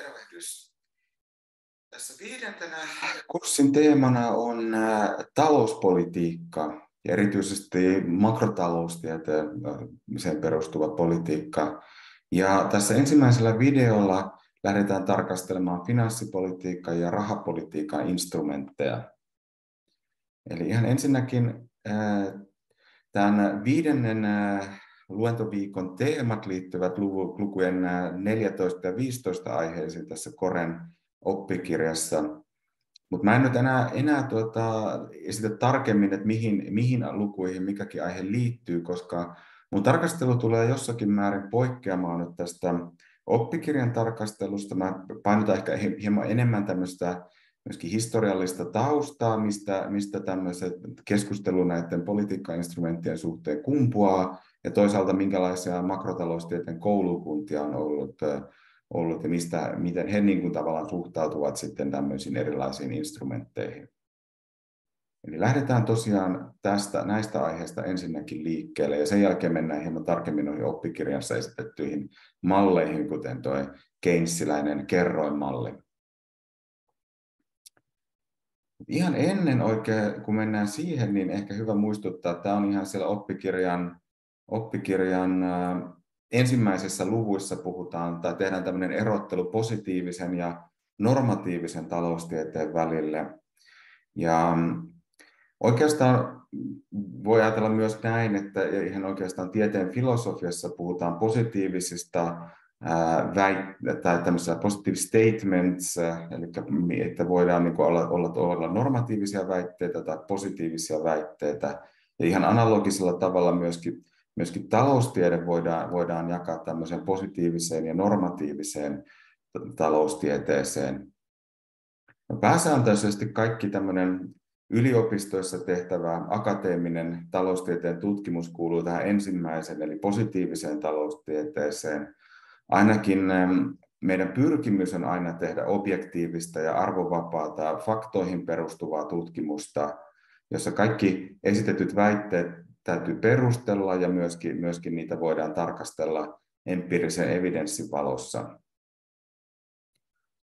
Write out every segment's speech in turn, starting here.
Tervehdys. Tässä viidentenä kurssin teemana on talouspolitiikka ja erityisesti makrotaloustieteeseen perustuva politiikka. Ja tässä ensimmäisellä videolla lähdetään tarkastelemaan finanssipolitiikkaa ja rahapolitiikan instrumentteja. Eli ihan ensinnäkin tämän viidennen luentoviikon teemat liittyvät lukujen 14 ja 15 aiheisiin tässä Koren oppikirjassa. Mutta mä en nyt enää, enää tuota, esitä tarkemmin, että mihin, mihin lukuihin mikäkin aihe liittyy, koska mun tarkastelu tulee jossakin määrin poikkeamaan nyt tästä oppikirjan tarkastelusta. Mä painotan ehkä hieman enemmän tämmöistä myöskin historiallista taustaa, mistä, mistä tämmöiset keskustelu näiden politiikkainstrumenttien suhteen kumpuaa, ja toisaalta minkälaisia makrotaloustieteen koulukuntia on ollut, ollut ja mistä, miten he niin kuin tavallaan suhtautuvat sitten tämmöisiin erilaisiin instrumentteihin. Eli lähdetään tosiaan tästä, näistä aiheista ensinnäkin liikkeelle ja sen jälkeen mennään hieman tarkemmin noihin oppikirjassa esitettyihin malleihin, kuten tuo Keynesiläinen kerroinmalli. Ihan ennen oikein, kun mennään siihen, niin ehkä hyvä muistuttaa, että tämä on ihan siellä oppikirjan, oppikirjan ensimmäisissä luvuissa puhutaan tai tehdään tämmöinen erottelu positiivisen ja normatiivisen taloustieteen välille. Ja oikeastaan voi ajatella myös näin, että ihan oikeastaan tieteen filosofiassa puhutaan positiivisista tai tämmöisiä positive statements, eli että voidaan niin olla, olla, olla normatiivisia väitteitä tai positiivisia väitteitä. Ja ihan analogisella tavalla myöskin myöskin taloustiede voidaan, voidaan jakaa tämmöiseen positiiviseen ja normatiiviseen taloustieteeseen. No pääsääntöisesti kaikki tämmöinen yliopistoissa tehtävä akateeminen taloustieteen tutkimus kuuluu tähän ensimmäiseen, eli positiiviseen taloustieteeseen. Ainakin meidän pyrkimys on aina tehdä objektiivista ja arvovapaata faktoihin perustuvaa tutkimusta, jossa kaikki esitetyt väitteet täytyy perustella ja myöskin, myöskin niitä voidaan tarkastella empiirisen evidenssin valossa.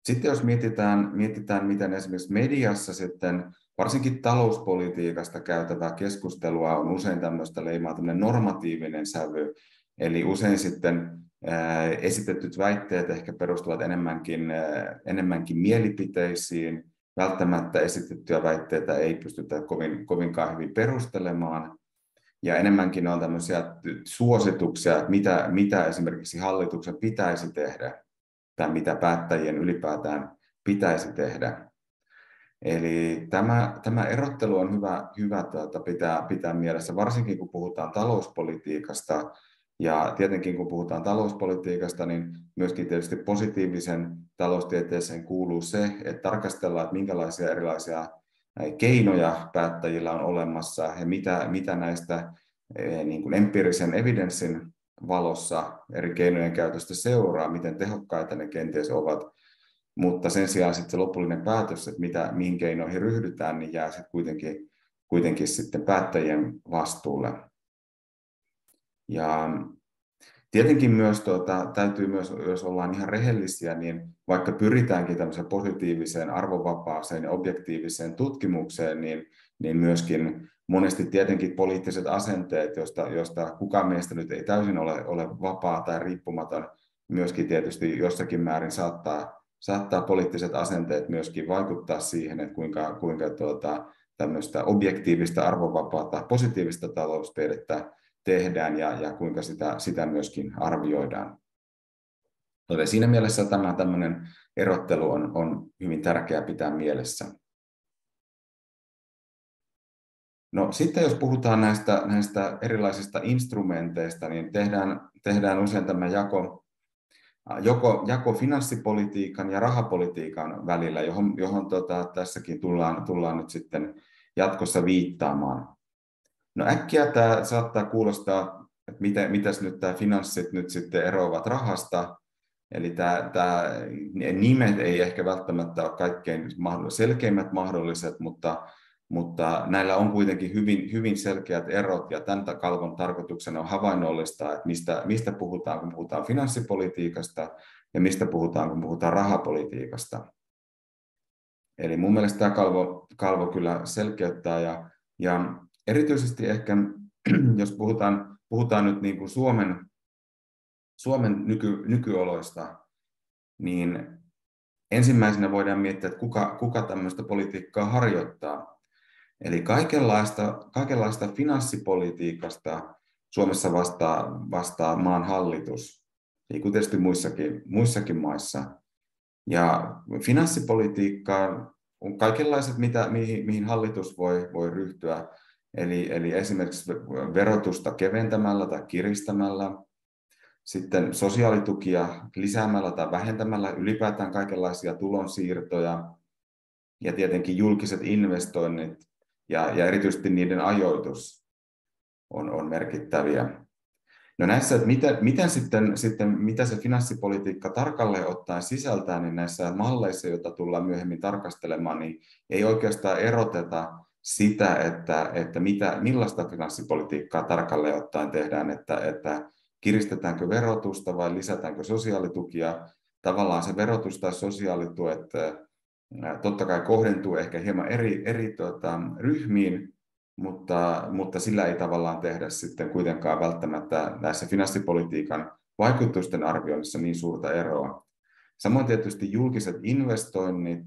Sitten jos mietitään, mietitään, miten esimerkiksi mediassa sitten, varsinkin talouspolitiikasta käytävää keskustelua on usein tämmöistä leimaa tämmöinen normatiivinen sävy, eli usein sitten ää, esitetyt väitteet ehkä perustuvat enemmänkin, enemmänkin mielipiteisiin, välttämättä esitettyjä väitteitä ei pystytä kovin, kovinkaan hyvin perustelemaan, ja enemmänkin on tämmöisiä suosituksia, että mitä, mitä esimerkiksi hallituksen pitäisi tehdä tai mitä päättäjien ylipäätään pitäisi tehdä. Eli tämä, tämä erottelu on hyvä, hyvä tuota, pitää, pitää mielessä, varsinkin kun puhutaan talouspolitiikasta. Ja tietenkin kun puhutaan talouspolitiikasta, niin myöskin tietysti positiivisen taloustieteeseen kuuluu se, että tarkastellaan, että minkälaisia erilaisia keinoja päättäjillä on olemassa ja mitä, mitä näistä eh, niin kuin empiirisen evidenssin valossa eri keinojen käytöstä seuraa, miten tehokkaita ne kenties ovat, mutta sen sijaan sitten se lopullinen päätös, että mitä, mihin keinoihin ryhdytään, niin jää sitten kuitenkin, kuitenkin sitten päättäjien vastuulle. Ja Tietenkin myös tuota, täytyy myös, jos ollaan ihan rehellisiä, niin vaikka pyritäänkin tämmöiseen positiiviseen, arvovapaaseen ja objektiiviseen tutkimukseen, niin, niin myöskin monesti tietenkin poliittiset asenteet, joista, joista kukaan meistä nyt ei täysin ole, ole vapaa tai riippumaton, myöskin tietysti jossakin määrin saattaa, saattaa poliittiset asenteet myöskin vaikuttaa siihen, että kuinka, kuinka tuota, tämmöistä objektiivista, arvovapaata, positiivista taloustiedettä tehdään ja, ja kuinka sitä, sitä myöskin arvioidaan. Joten siinä mielessä tämä tämmöinen erottelu on, on hyvin tärkeää pitää mielessä. No, sitten jos puhutaan näistä, näistä erilaisista instrumenteista, niin tehdään, tehdään usein tämä jako, joko, jako finanssipolitiikan ja rahapolitiikan välillä, johon, johon tota, tässäkin tullaan, tullaan nyt sitten jatkossa viittaamaan. No äkkiä tämä saattaa kuulostaa, että miten, mitäs nyt tämä finanssit nyt sitten eroavat rahasta, Eli tämä, tämä nimet ei ehkä välttämättä ole kaikkein selkeimmät mahdolliset, mutta, mutta näillä on kuitenkin hyvin, hyvin selkeät erot, ja tämän kalvon tarkoituksena on havainnollistaa, että mistä, mistä puhutaan, kun puhutaan finanssipolitiikasta, ja mistä puhutaan, kun puhutaan rahapolitiikasta. Eli mun mielestä tämä kalvo, kalvo kyllä selkeyttää, ja, ja erityisesti ehkä, jos puhutaan, puhutaan nyt niin kuin Suomen, Suomen nyky, nykyoloista, niin ensimmäisenä voidaan miettiä, että kuka, kuka tämmöistä politiikkaa harjoittaa. Eli kaikenlaista, kaikenlaista finanssipolitiikasta Suomessa vastaa, vastaa maan hallitus, niin kuin tietysti muissakin, muissakin maissa. Ja finanssipolitiikka on kaikenlaiset, mitä, mihin, mihin hallitus voi, voi ryhtyä. Eli, eli esimerkiksi verotusta keventämällä tai kiristämällä, sitten sosiaalitukia lisäämällä tai vähentämällä ylipäätään kaikenlaisia tulonsiirtoja ja tietenkin julkiset investoinnit ja, ja erityisesti niiden ajoitus on, on merkittäviä. No näissä, että miten, miten sitten, sitten, mitä se finanssipolitiikka tarkalleen ottaen sisältää, niin näissä malleissa, joita tullaan myöhemmin tarkastelemaan, niin ei oikeastaan eroteta sitä, että, että mitä, millaista finanssipolitiikkaa tarkalleen ottaen tehdään, että, että kiristetäänkö verotusta vai lisätäänkö sosiaalitukia. Tavallaan se verotus tai sosiaalituet totta kai kohdentuu ehkä hieman eri, eri tuota, ryhmiin, mutta, mutta sillä ei tavallaan tehdä sitten kuitenkaan välttämättä näissä finanssipolitiikan vaikutusten arvioinnissa niin suurta eroa. Samoin tietysti julkiset investoinnit.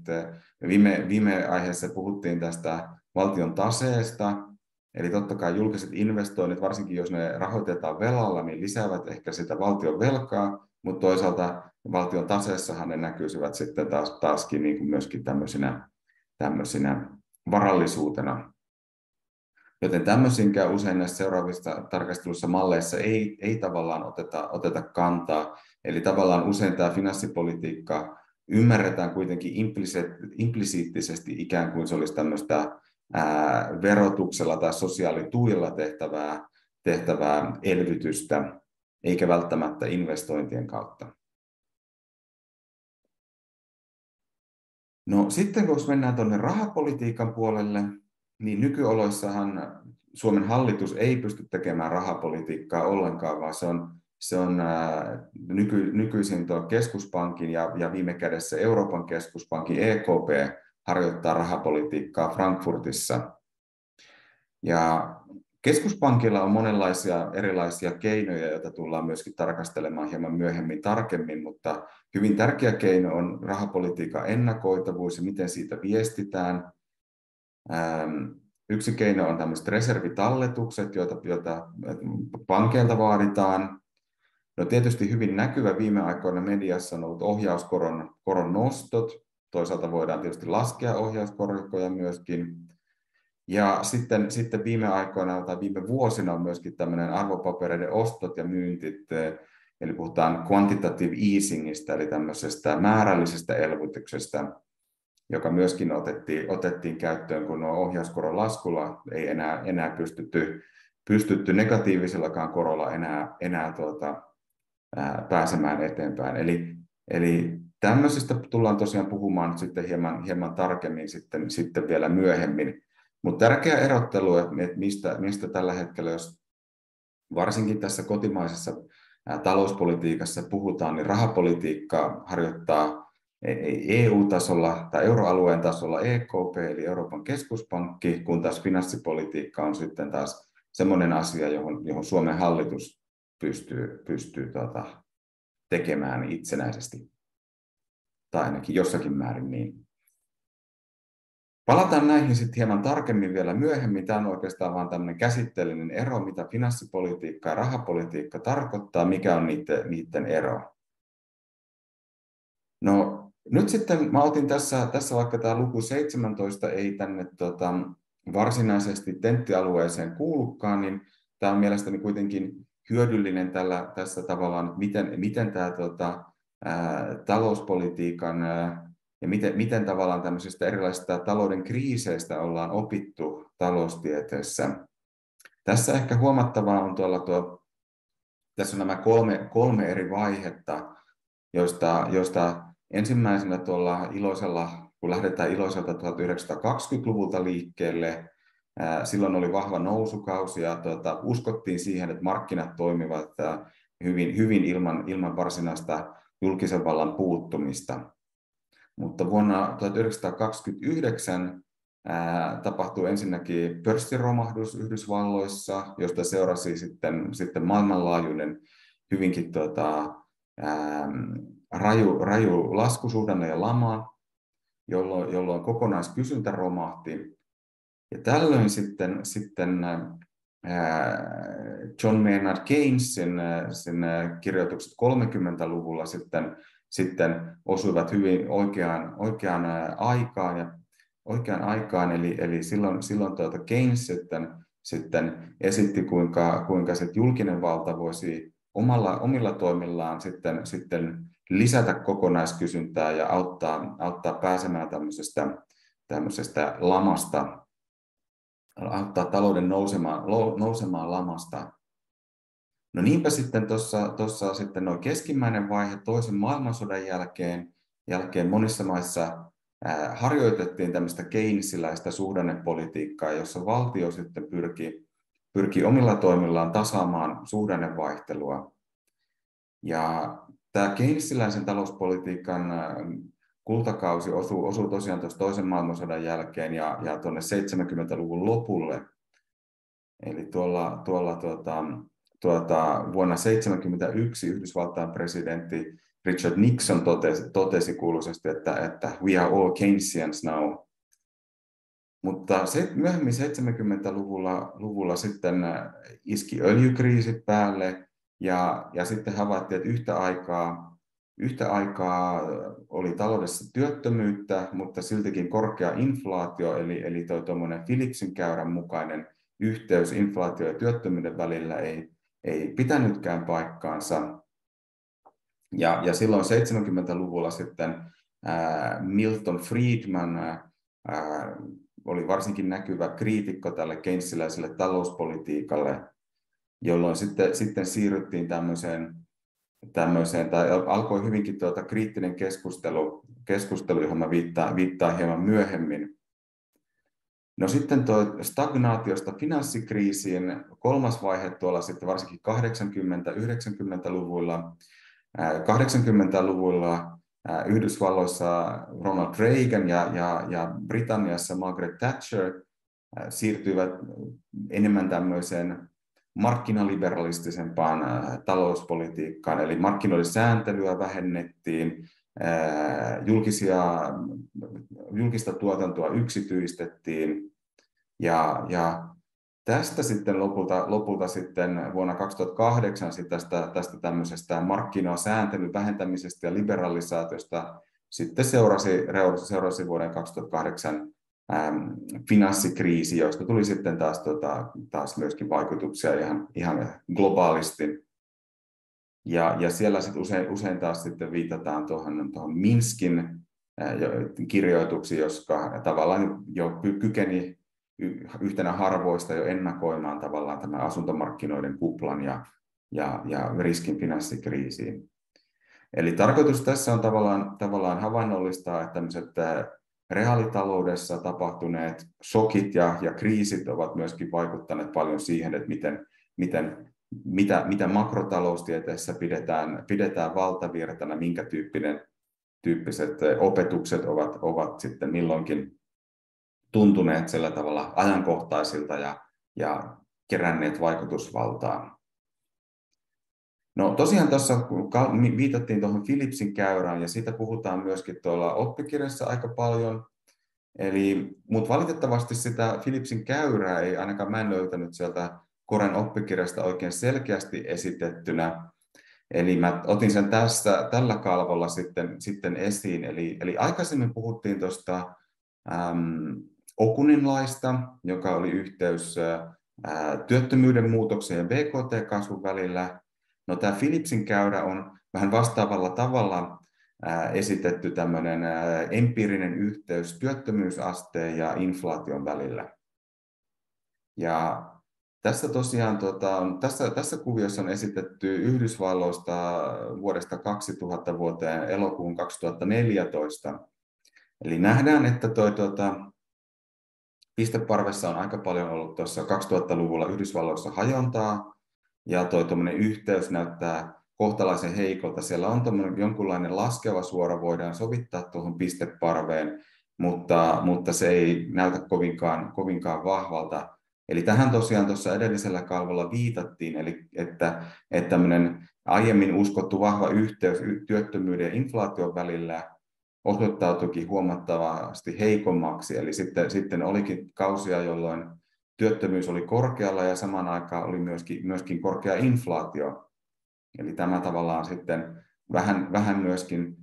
Viime, viime aiheessa puhuttiin tästä valtion taseesta, Eli totta kai julkiset investoinnit, varsinkin jos ne rahoitetaan velalla, niin lisäävät ehkä sitä valtion velkaa, mutta toisaalta valtion taseessahan ne näkyisivät sitten taas, taaskin niin kuin myöskin tämmöisinä, tämmöisinä varallisuutena. Joten tämmöisinkään usein näissä seuraavissa tarkastelussa malleissa ei, ei tavallaan oteta, oteta kantaa. Eli tavallaan usein tämä finanssipolitiikka ymmärretään kuitenkin implisiittisesti ikään kuin se olisi tämmöistä verotuksella tai sosiaalituilla tehtävää, tehtävää elvytystä, eikä välttämättä investointien kautta. No sitten kun mennään tuonne rahapolitiikan puolelle, niin nykyoloissahan Suomen hallitus ei pysty tekemään rahapolitiikkaa ollenkaan, vaan se on, se on nyky, nykyisin tuo keskuspankin ja, ja viime kädessä Euroopan keskuspankin EKP harjoittaa rahapolitiikkaa Frankfurtissa. Ja keskuspankilla on monenlaisia erilaisia keinoja, joita tullaan myöskin tarkastelemaan hieman myöhemmin tarkemmin, mutta hyvin tärkeä keino on rahapolitiikan ennakoitavuus ja miten siitä viestitään. Yksi keino on tämmöiset reservitalletukset, joita, joita pankeilta vaaditaan. No tietysti hyvin näkyvä viime aikoina mediassa on ollut ohjauskoron koron nostot, Toisaalta voidaan tietysti laskea ohjauskorkoja myöskin. Ja sitten, sitten viime aikoina tai viime vuosina on myöskin tämmöinen arvopapereiden ostot ja myyntit, eli puhutaan quantitative easingista, eli tämmöisestä määrällisestä elvytyksestä, joka myöskin otettiin, otettiin käyttöön, kun nuo ohjauskoron laskulla ei enää, enää pystytty, pystytty negatiivisellakaan korolla enää, enää tuota, ää, pääsemään eteenpäin. Eli, eli Tämmöisistä tullaan tosiaan puhumaan sitten hieman, hieman tarkemmin sitten, sitten vielä myöhemmin. Mutta tärkeä erottelu, että mistä, mistä tällä hetkellä, jos varsinkin tässä kotimaisessa talouspolitiikassa puhutaan, niin rahapolitiikkaa harjoittaa EU-tasolla tai euroalueen tasolla EKP, eli Euroopan keskuspankki, kun taas finanssipolitiikka on sitten taas semmoinen asia, johon, johon Suomen hallitus pystyy, pystyy tuota, tekemään itsenäisesti tai ainakin jossakin määrin niin. Palataan näihin sitten hieman tarkemmin vielä myöhemmin. Tämä on oikeastaan vain tämmöinen käsitteellinen ero, mitä finanssipolitiikka ja rahapolitiikka tarkoittaa, mikä on niiden, niiden ero. No nyt sitten mä otin tässä, tässä vaikka tämä luku 17 ei tänne tota, varsinaisesti tenttialueeseen kuulukaan, niin tämä on mielestäni kuitenkin hyödyllinen tällä, tässä tavallaan, miten, miten tämä tota, talouspolitiikan ja miten, miten tavallaan tämmöisistä erilaisista talouden kriiseistä ollaan opittu taloustieteessä. Tässä ehkä huomattavaa on tuolla tuo, tässä on nämä kolme, kolme eri vaihetta, joista, joista ensimmäisenä tuolla iloisella kun lähdetään iloiselta 1920-luvulta liikkeelle, silloin oli vahva nousukausi ja tuota, uskottiin siihen, että markkinat toimivat hyvin, hyvin ilman, ilman varsinaista julkisen vallan puuttumista. Mutta vuonna 1929 ää, tapahtui ensinnäkin pörssiromahdus Yhdysvalloissa, josta seurasi sitten, sitten maailmanlaajuinen hyvinkin tota, ää, raju, raju laskusuhdanne ja lama, jolloin, jolloin kokonaiskysyntä romahti. Ja tällöin sitten, sitten John Maynard Keynesin sen kirjoitukset 30-luvulla sitten, sitten osuivat hyvin oikeaan, oikeaan aikaan ja oikeaan aikaan, eli, eli silloin, silloin tuota Keynes sitten, sitten esitti, kuinka, kuinka sit julkinen valta voisi omalla, omilla toimillaan sitten, sitten lisätä kokonaiskysyntää ja auttaa, auttaa pääsemään tämmöisestä, tämmöisestä lamasta, auttaa talouden nousemaan, nousemaan lamasta. No niinpä sitten tuossa sitten noin keskimmäinen vaihe toisen maailmansodan jälkeen, jälkeen monissa maissa harjoitettiin tämmöistä keinsiläistä suhdannepolitiikkaa, jossa valtio sitten pyrki, pyrki omilla toimillaan tasaamaan suhdannevaihtelua. Ja tämä keynesiläisen talouspolitiikan kultakausi osuu, osuu tosiaan tuossa toisen maailmansodan jälkeen ja, ja tuonne 70-luvun lopulle. Eli tuolla, tuolla tuota, tuota, vuonna 1971 Yhdysvaltain presidentti Richard Nixon totesi, totesi kuuluisesti, että, että we are all Keynesians now. Mutta se, myöhemmin 70-luvulla luvulla sitten iski öljykriisit päälle ja, ja sitten havaittiin, että yhtä aikaa, yhtä aikaa oli taloudessa työttömyyttä, mutta siltikin korkea inflaatio, eli, eli tuo Philipsin käyrän mukainen yhteys inflaatio ja työttömyyden välillä ei, ei pitänytkään paikkaansa. Ja, ja silloin 70-luvulla sitten ää, Milton Friedman ää, oli varsinkin näkyvä kriitikko tälle keynesiläiselle talouspolitiikalle, jolloin sitten, sitten siirryttiin tämmöiseen, tämmöiseen tai alkoi hyvinkin tuota kriittinen keskustelu, keskustelu johon mä viittaan, viittaan hieman myöhemmin. No sitten tuo stagnaatiosta finanssikriisiin, kolmas vaihe tuolla sitten varsinkin 80-90-luvuilla, 80-luvulla Yhdysvalloissa Ronald Reagan ja, ja, ja Britanniassa Margaret Thatcher siirtyivät enemmän tämmöiseen markkinaliberalistisempaan talouspolitiikkaan, eli markkinoiden sääntelyä vähennettiin, julkisia, julkista tuotantoa yksityistettiin. Ja, ja tästä sitten lopulta, lopulta sitten vuonna 2008 sitten tästä, tästä tämmöisestä markkinasääntelyn vähentämisestä ja liberalisaatiosta sitten seurasi, seurasi vuoden 2008 ähm, finanssikriisi, josta tuli sitten taas, tota, taas myöskin vaikutuksia ihan, ihan globaalisti. Ja, ja siellä sitten usein, usein taas sitten viitataan tuohon, tuohon Minskin äh, kirjoituksiin, jotka tavallaan jo kykeni yhtenä harvoista jo ennakoimaan tavallaan tämän asuntomarkkinoiden kuplan ja, ja, ja riskin finanssikriisiin. Eli tarkoitus tässä on tavallaan, tavallaan havainnollistaa, että tämmöiset reaalitaloudessa tapahtuneet shokit ja, ja kriisit ovat myöskin vaikuttaneet paljon siihen, että miten, miten, mitä, mitä makrotaloustieteessä pidetään, pidetään valtavirtana, minkä tyyppinen, tyyppiset opetukset ovat, ovat sitten milloinkin tuntuneet sillä tavalla ajankohtaisilta ja, ja keränneet vaikutusvaltaa. No tosiaan tuossa viitattiin tuohon Philipsin käyrään ja siitä puhutaan myöskin tuolla oppikirjassa aika paljon. Eli, mutta valitettavasti sitä Philipsin käyrää ei ainakaan mä en löytänyt sieltä Koren oppikirjasta oikein selkeästi esitettynä. Eli mä otin sen tässä, tällä kalvolla sitten, sitten esiin. Eli, eli aikaisemmin puhuttiin tuosta Okunin laista, joka oli yhteys työttömyyden muutoksen ja BKT-kasvun välillä. No, tämä Philipsin käyrä on vähän vastaavalla tavalla esitetty tämmöinen empiirinen yhteys työttömyysasteen ja inflaation välillä. Ja tässä tosiaan tota, tässä, tässä kuviossa on esitetty Yhdysvalloista vuodesta 2000 vuoteen elokuun 2014 Eli nähdään, että toi, tuota, pisteparvessa on aika paljon ollut tuossa 2000-luvulla Yhdysvalloissa hajontaa, ja tuo yhteys näyttää kohtalaisen heikolta. Siellä on jonkunlainen laskeva suora, voidaan sovittaa tuohon pisteparveen, mutta, mutta se ei näytä kovinkaan, kovinkaan vahvalta. Eli tähän tosiaan tuossa edellisellä kalvolla viitattiin, eli että, että tämmöinen aiemmin uskottu vahva yhteys työttömyyden ja inflaation välillä osoittautuikin huomattavasti heikommaksi. Eli sitten, sitten olikin kausia, jolloin työttömyys oli korkealla ja samaan aikaan oli myöskin, myöskin korkea inflaatio. Eli tämä tavallaan sitten vähän, vähän myöskin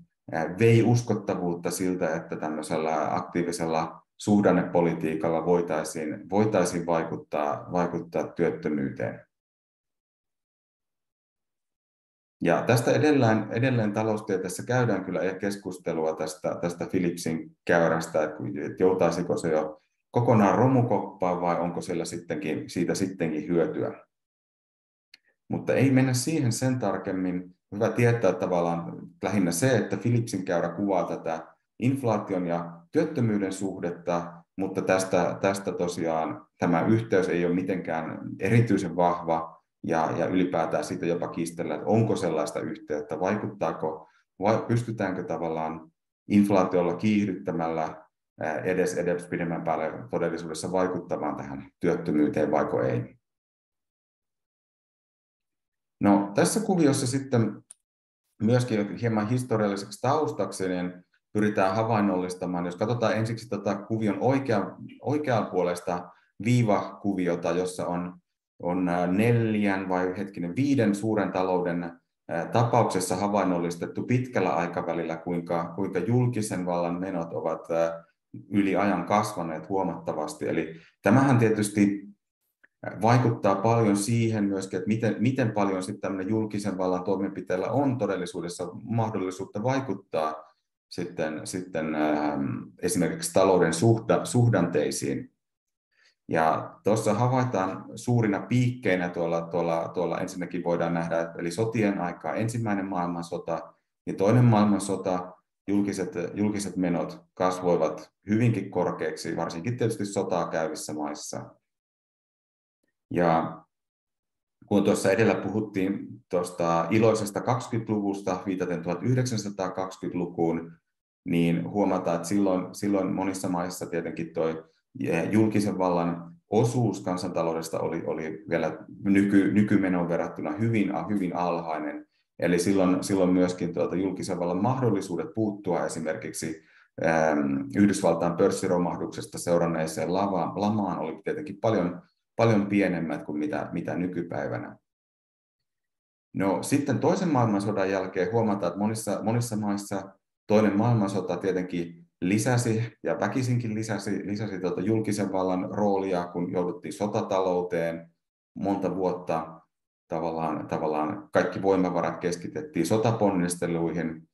vei uskottavuutta siltä, että tämmöisellä aktiivisella suhdannepolitiikalla voitaisiin, voitaisiin vaikuttaa, vaikuttaa työttömyyteen. Ja tästä edelleen, edelleen taloustieteessä käydään kyllä keskustelua tästä, tästä Philipsin käyrästä, että joutaisiko se jo kokonaan romukoppaan vai onko siellä sittenkin, siitä sittenkin hyötyä. Mutta ei mennä siihen sen tarkemmin. Hyvä tietää tavallaan lähinnä se, että Philipsin käyrä kuvaa tätä inflaation ja työttömyyden suhdetta, mutta tästä, tästä tosiaan tämä yhteys ei ole mitenkään erityisen vahva ja, ja ylipäätään siitä jopa kiistellä, että onko sellaista yhteyttä, vaikuttaako, vai pystytäänkö tavallaan inflaatiolla kiihdyttämällä edes edes pidemmän päälle todellisuudessa vaikuttamaan tähän työttömyyteen, vaiko ei. No, tässä kuviossa sitten myöskin hieman historialliseksi taustaksi, niin pyritään havainnollistamaan, jos katsotaan ensiksi tätä kuvion oikean, oikeanpuolesta viivakuviota, jossa on, on neljän vai hetkinen viiden suuren talouden tapauksessa havainnollistettu pitkällä aikavälillä, kuinka, kuinka julkisen vallan menot ovat yli ajan kasvaneet huomattavasti. Eli tämähän tietysti vaikuttaa paljon siihen myöskin, että miten, miten paljon sitten julkisen vallan toimenpiteellä on todellisuudessa mahdollisuutta vaikuttaa sitten, sitten ähm, esimerkiksi talouden suhda, suhdanteisiin. Ja tuossa havaitaan suurina piikkeinä tuolla, tuolla, tuolla ensinnäkin voidaan nähdä, eli sotien aikaa ensimmäinen maailmansota ja toinen maailmansota, julkiset, julkiset menot kasvoivat hyvinkin korkeiksi, varsinkin tietysti sotaa käyvissä maissa. Ja kun tuossa edellä puhuttiin tuosta iloisesta 20-luvusta viitaten 1920-lukuun, niin huomataan, että silloin, silloin monissa maissa tietenkin tuo julkisen vallan osuus kansantaloudesta oli, oli vielä nyky, nykymenon verrattuna hyvin, hyvin alhainen. Eli silloin, silloin myöskin tuota julkisen vallan mahdollisuudet puuttua esimerkiksi ähm, Yhdysvaltain pörssiromahduksesta seuranneeseen lava, lamaan oli tietenkin paljon, paljon pienemmät kuin mitä, mitä nykypäivänä. No, sitten toisen maailmansodan jälkeen huomataan, että monissa, monissa maissa toinen maailmansota tietenkin lisäsi ja väkisinkin lisäsi, lisäsi tuota julkisen vallan roolia, kun jouduttiin sotatalouteen monta vuotta tavallaan, tavallaan kaikki voimavarat keskitettiin sotaponnisteluihin,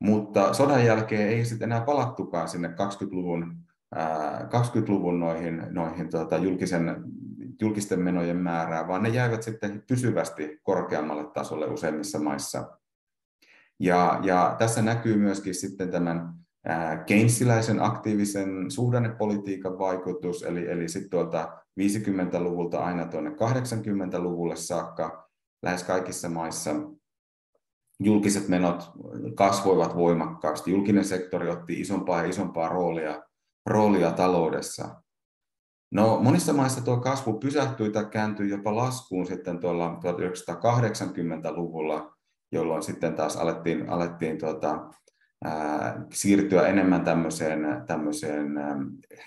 mutta sodan jälkeen ei sitten enää palattukaan sinne 20-luvun, ää, 20-luvun noihin, noihin tuota, julkisen, julkisten menojen määrää, vaan ne jäivät sitten pysyvästi korkeammalle tasolle useimmissa maissa. Ja, ja tässä näkyy myöskin sitten tämän Keynesiläisen aktiivisen suhdannepolitiikan vaikutus, eli, eli sitten tuolta 50-luvulta aina tuonne 80-luvulle saakka lähes kaikissa maissa julkiset menot kasvoivat voimakkaasti. Julkinen sektori otti isompaa ja isompaa roolia, roolia taloudessa. No, monissa maissa tuo kasvu pysähtyi tai kääntyi jopa laskuun sitten tuolla 1980-luvulla, jolloin sitten taas alettiin, alettiin tuota, siirtyä enemmän tämmöiseen, tämmöiseen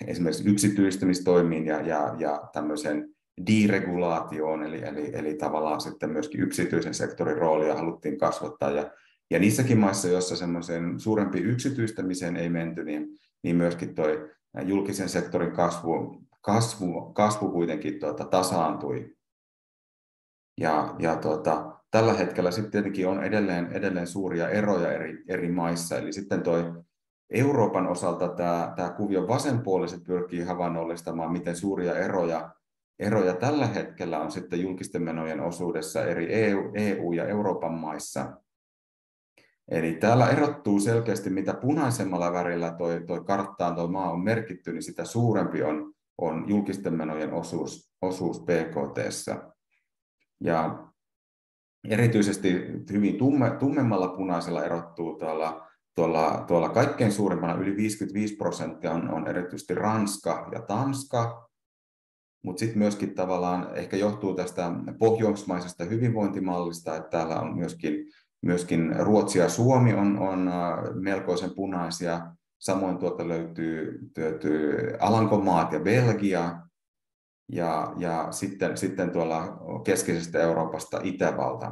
esimerkiksi yksityistämistoimiin ja, ja, ja tämmöiseen deregulaatioon, eli, eli, eli tavallaan sitten myöskin yksityisen sektorin roolia haluttiin kasvattaa. Ja, ja niissäkin maissa, joissa semmoiseen suurempi yksityistämiseen ei menty, niin, niin myöskin tuo julkisen sektorin kasvu, kasvu, kasvu kuitenkin tuota, tasaantui. Ja, ja tuota, tällä hetkellä sitten tietenkin on edelleen, edelleen suuria eroja eri, eri maissa. Eli sitten toi Euroopan osalta tämä, tämä kuvio vasenpuoliset pyrkii havainnollistamaan, miten suuria eroja, eroja tällä hetkellä on sitten julkisten menojen osuudessa eri EU, EU- ja Euroopan maissa. Eli täällä erottuu selkeästi, mitä punaisemmalla värillä toi, toi karttaan tuo maa on merkitty, niin sitä suurempi on, on julkisten menojen osuus, osuus BKT. Ja erityisesti hyvin tumme, tummemmalla punaisella erottuu tuolla, tuolla, tuolla kaikkein suurimpana, yli 55 prosenttia on, on erityisesti Ranska ja Tanska, mutta sitten myöskin tavallaan ehkä johtuu tästä pohjoismaisesta hyvinvointimallista, että täällä on myöskin, myöskin Ruotsi ja Suomi on, on äh, melkoisen punaisia, samoin tuolta löytyy, löytyy Alankomaat ja Belgia, ja, ja sitten, sitten tuolla keskisestä Euroopasta Itävalta.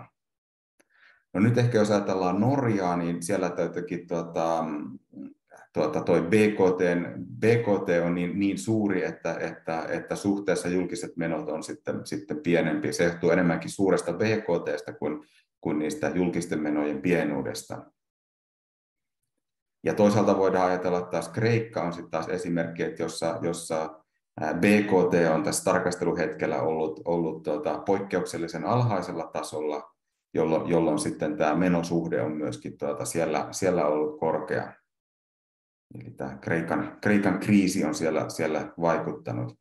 No nyt ehkä jos ajatellaan Norjaa, niin siellä täytyykin tuota, tuota, toi BKT, BKT on niin, niin suuri, että, että, että suhteessa julkiset menot on sitten, sitten pienempi. Se johtuu enemmänkin suuresta BKTstä kuin, kuin niistä julkisten menojen pienuudesta. Ja toisaalta voidaan ajatella, että taas Kreikka on sitten taas esimerkki, että jossa, jossa BKT on tässä tarkasteluhetkellä ollut, ollut tuota, poikkeuksellisen alhaisella tasolla, jolloin, jolloin sitten tämä menosuhde on myöskin tuota, siellä, siellä ollut korkea. Eli tämä Kreikan, Kreikan kriisi on siellä, siellä vaikuttanut.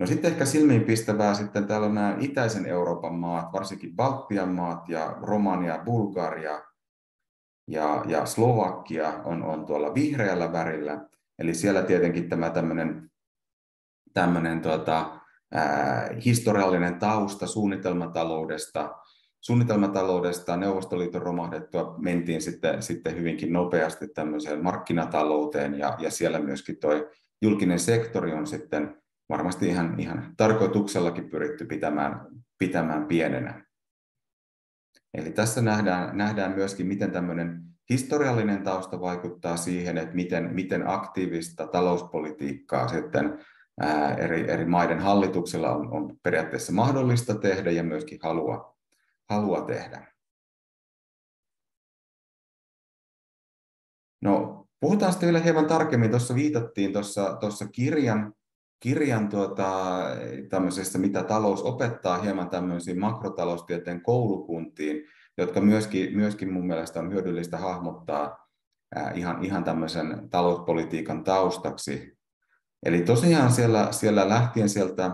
No sitten ehkä silmiinpistävää sitten täällä on nämä itäisen Euroopan maat, varsinkin Baltian maat ja Romania, Bulgaria ja, ja Slovakia on, on tuolla vihreällä värillä. Eli siellä tietenkin tämä tämmöinen tämmöinen tuota, ää, historiallinen tausta suunnitelmataloudesta, suunnitelmataloudesta Neuvostoliiton romahdettua mentiin sitten, sitten hyvinkin nopeasti tämmöiseen markkinatalouteen ja, ja siellä myöskin tuo julkinen sektori on sitten varmasti ihan, ihan tarkoituksellakin pyritty pitämään, pitämään pienenä. Eli tässä nähdään, nähdään myöskin, miten tämmöinen historiallinen tausta vaikuttaa siihen, että miten, miten aktiivista talouspolitiikkaa sitten eri, eri maiden hallituksilla on, on periaatteessa mahdollista tehdä ja myöskin halua, halua tehdä. No, puhutaan sitten vielä hieman tarkemmin. Tuossa viitattiin tuossa, tuossa kirjan, kirjan tuota, tämmöisestä, mitä talous opettaa, hieman tämmöisiin makrotaloustieteen koulukuntiin, jotka myöskin, myöskin mun mielestä on hyödyllistä hahmottaa ihan, ihan tämmöisen talouspolitiikan taustaksi. Eli tosiaan siellä, siellä lähtien sieltä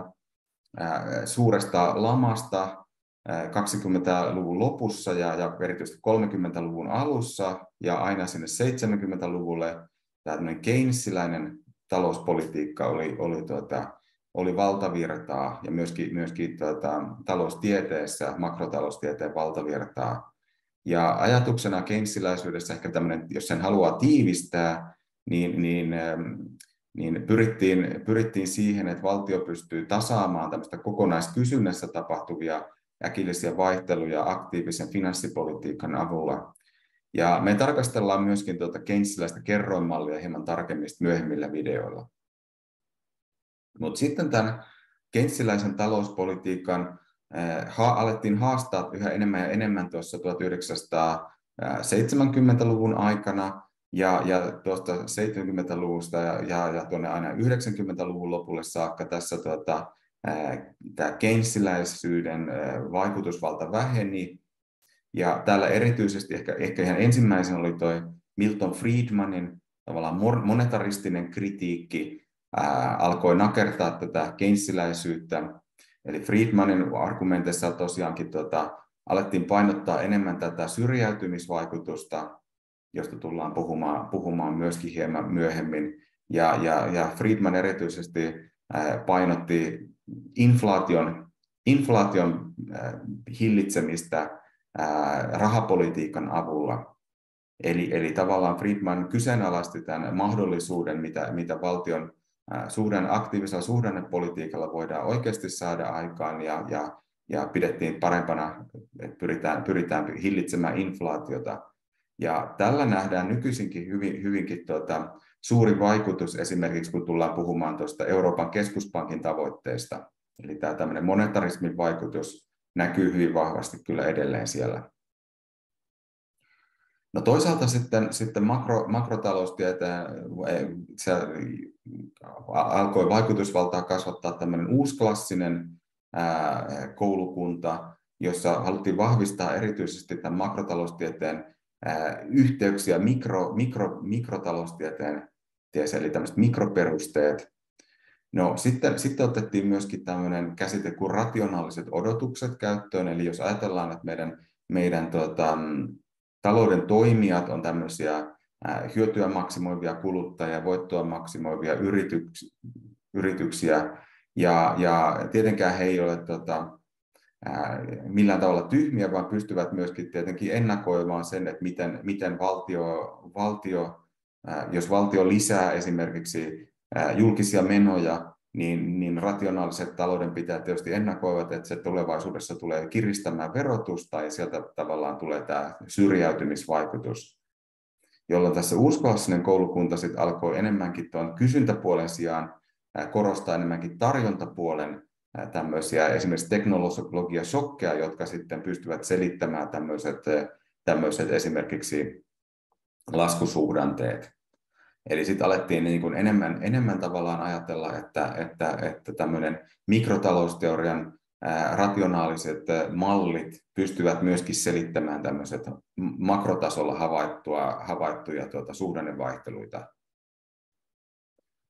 suuresta lamasta 20-luvun lopussa ja, ja erityisesti 30-luvun alussa ja aina sinne 70-luvulle tämmöinen keynesiläinen talouspolitiikka oli, oli, tuota, oli valtavirtaa ja myöskin, myöskin tuota, taloustieteessä, makrotaloustieteen valtavirtaa. Ja ajatuksena keynesiläisyydessä ehkä tämmöinen, jos sen haluaa tiivistää, niin, niin niin pyrittiin, pyrittiin siihen, että valtio pystyy tasaamaan tämmöistä kokonaiskysynnässä tapahtuvia äkillisiä vaihteluja aktiivisen finanssipolitiikan avulla. Ja me tarkastellaan myöskin tuota Keynesiläistä kerroinmallia hieman tarkemmin myöhemmillä videoilla. Mutta sitten tämän Keynesiläisen talouspolitiikan äh, ha, alettiin haastaa yhä enemmän ja enemmän tuossa 1970-luvun aikana, ja, ja tuosta 70-luvusta ja, ja, ja tuonne aina 90-luvun lopulle saakka tässä tuota, tämä keynesiläisyyden vaikutusvalta väheni. Ja täällä erityisesti ehkä, ehkä ihan ensimmäisen oli tuo Milton Friedmanin tavallaan monetaristinen kritiikki ää, alkoi nakertaa tätä keynesiläisyyttä. Eli Friedmanin argumenteissa tosiaankin tuota, alettiin painottaa enemmän tätä syrjäytymisvaikutusta josta tullaan puhumaan, puhumaan myöskin hieman myöhemmin. Ja, ja, ja Friedman erityisesti painotti inflaation, inflaation hillitsemistä rahapolitiikan avulla. Eli, eli tavallaan Friedman kyseenalaisti tämän mahdollisuuden, mitä, mitä valtion suhdan, aktiivisella suhdannepolitiikalla voidaan oikeasti saada aikaan, ja, ja, ja pidettiin parempana, että pyritään, pyritään hillitsemään inflaatiota. Ja tällä nähdään nykyisinkin hyvin, hyvinkin tuota, suuri vaikutus esimerkiksi, kun tullaan puhumaan tuosta Euroopan keskuspankin tavoitteesta. Eli tämä tämmöinen monetarismin vaikutus näkyy hyvin vahvasti kyllä edelleen siellä. No toisaalta sitten, sitten makro, makrotaloustieteen se alkoi vaikutusvaltaa kasvattaa tämmöinen uusklassinen ää, koulukunta, jossa haluttiin vahvistaa erityisesti tämän makrotaloustieteen yhteyksiä mikro, mikro, mikrotaloustieteen, eli tämmöiset mikroperusteet. No sitten, sitten otettiin myöskin tämmöinen käsite kuin rationaaliset odotukset käyttöön, eli jos ajatellaan, että meidän, meidän tota, talouden toimijat on tämmöisiä hyötyä maksimoivia kuluttajia, voittoa maksimoivia yrityksiä, yrityksiä ja, ja tietenkään he ei ole tota, millään tavalla tyhmiä, vaan pystyvät myöskin tietenkin ennakoimaan sen, että miten, miten valtio, valtio, jos valtio lisää esimerkiksi julkisia menoja, niin, niin rationaaliset taloudenpitäjät tietysti ennakoivat, että se tulevaisuudessa tulee kiristämään verotusta ja sieltä tavallaan tulee tämä syrjäytymisvaikutus, jolloin tässä uskovassinen koulukunta sitten alkoi enemmänkin tuon kysyntäpuolen sijaan korostaa enemmänkin tarjontapuolen tämmöisiä esimerkiksi teknologia-shokkeja, jotka sitten pystyvät selittämään tämmöiset, tämmöiset esimerkiksi laskusuhdanteet. Eli sitten alettiin niin kuin enemmän, enemmän tavallaan ajatella, että, että, että tämmöinen mikrotalousteorian rationaaliset mallit pystyvät myöskin selittämään tämmöiset makrotasolla havaittua, havaittuja tuota, suhdannevaihteluita.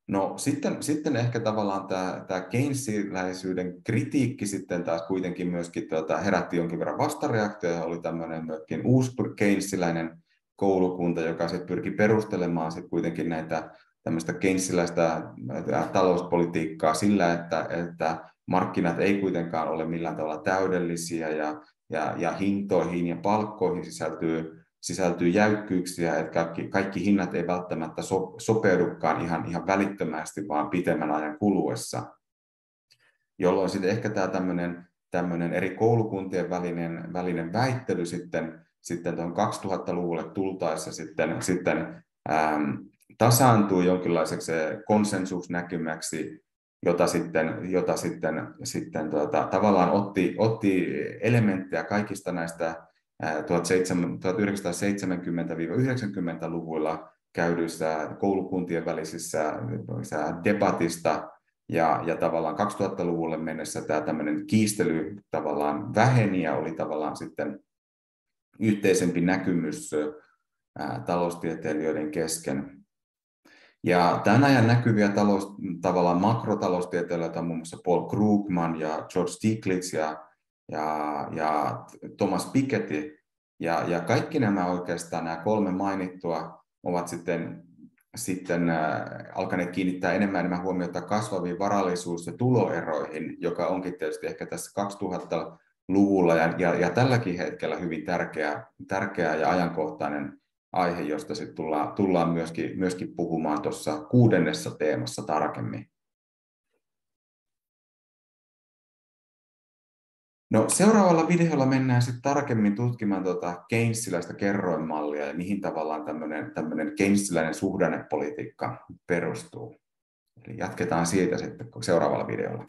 No sitten, sitten ehkä tavallaan tämä, tämä Keynesiläisyyden kritiikki sitten taas kuitenkin myöskin tuota, herätti jonkin verran vastareaktioja. Oli tämmöinen myöskin uusi Keynesiläinen koulukunta, joka sitten pyrki perustelemaan sitten kuitenkin näitä tämmöistä Keynesiläistä talouspolitiikkaa sillä, että, että markkinat ei kuitenkaan ole millään tavalla täydellisiä ja, ja, ja hintoihin ja palkkoihin sisältyy sisältyy jäykkyyksiä, että kaikki, kaikki hinnat ei välttämättä so, sopeudukaan ihan, ihan välittömästi, vaan pitemmän ajan kuluessa. Jolloin sitten ehkä tämä tämmöinen, tämmöinen eri koulukuntien välinen, välinen väittely sitten, sitten tuon 2000-luvulle tultaessa sitten, sitten ähm, tasaantuu jonkinlaiseksi konsensusnäkymäksi, jota sitten, jota sitten, sitten tuota, tavallaan otti, otti elementtejä kaikista näistä 1970-90-luvuilla käydyissä koulukuntien välisissä debatista ja, ja tavallaan 2000-luvulle mennessä tämä tämmöinen kiistely tavallaan väheni ja oli tavallaan sitten yhteisempi näkymys ää, taloustieteilijöiden kesken. Ja tämän ajan näkyviä talous, tavallaan makrotaloustieteilijöitä on muun muassa Paul Krugman ja George Stiglitz ja ja, ja Thomas Piketty. Ja, ja kaikki nämä oikeastaan, nämä kolme mainittua, ovat sitten, sitten äh, alkaneet kiinnittää enemmän enemmän huomiota kasvaviin varallisuus- ja tuloeroihin, joka onkin tietysti ehkä tässä 2000-luvulla ja, ja, ja tälläkin hetkellä hyvin tärkeä, tärkeä ja ajankohtainen aihe, josta sitten tullaan, tullaan myöskin, myöskin puhumaan tuossa kuudennessa teemassa tarkemmin. No, seuraavalla videolla mennään sitten tarkemmin tutkimaan tuota Keynesiläistä kerroinmallia ja mihin tavallaan tämmöinen, Keynesiläinen suhdannepolitiikka perustuu. Eli jatketaan siitä sitten seuraavalla videolla.